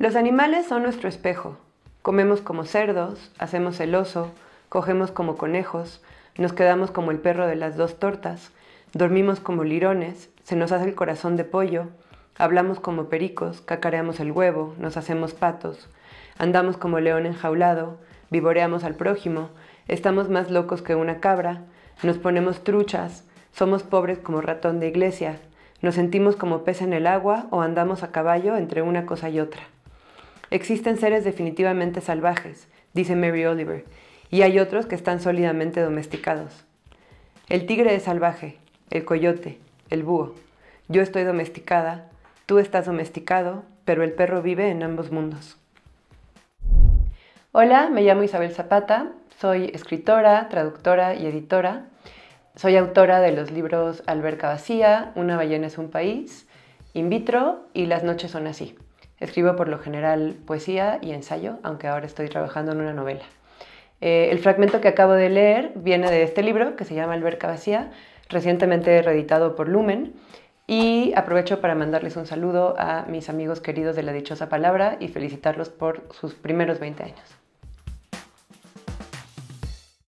Los animales son nuestro espejo. Comemos como cerdos, hacemos el oso, cogemos como conejos, nos quedamos como el perro de las dos tortas, dormimos como lirones, se nos hace el corazón de pollo, hablamos como pericos, cacareamos el huevo, nos hacemos patos, andamos como león enjaulado, vivoreamos al prójimo, estamos más locos que una cabra, nos ponemos truchas, somos pobres como ratón de iglesia, nos sentimos como pez en el agua o andamos a caballo entre una cosa y otra. Existen seres definitivamente salvajes, dice Mary Oliver, y hay otros que están sólidamente domesticados. El tigre es salvaje, el coyote, el búho. Yo estoy domesticada, tú estás domesticado, pero el perro vive en ambos mundos. Hola, me llamo Isabel Zapata, soy escritora, traductora y editora. Soy autora de los libros Alberca Vacía, Una ballena es un país, In vitro y Las noches son así. Escribo por lo general poesía y ensayo, aunque ahora estoy trabajando en una novela. Eh, el fragmento que acabo de leer viene de este libro que se llama Alberca Vacía, recientemente reeditado por Lumen. Y aprovecho para mandarles un saludo a mis amigos queridos de la dichosa palabra y felicitarlos por sus primeros 20 años.